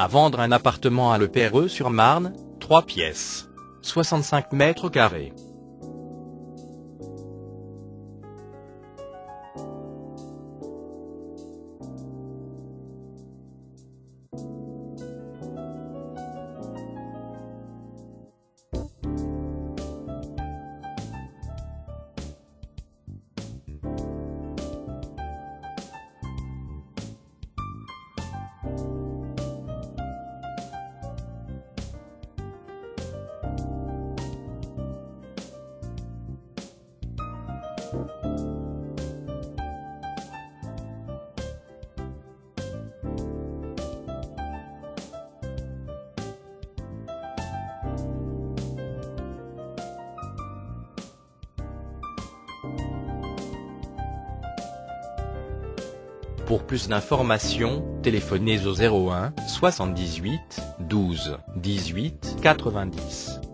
À vendre un appartement à Le Perreux sur Marne, 3 pièces. 65 mètres carrés. Pour plus d'informations, téléphonez au 01 78 12 18 90.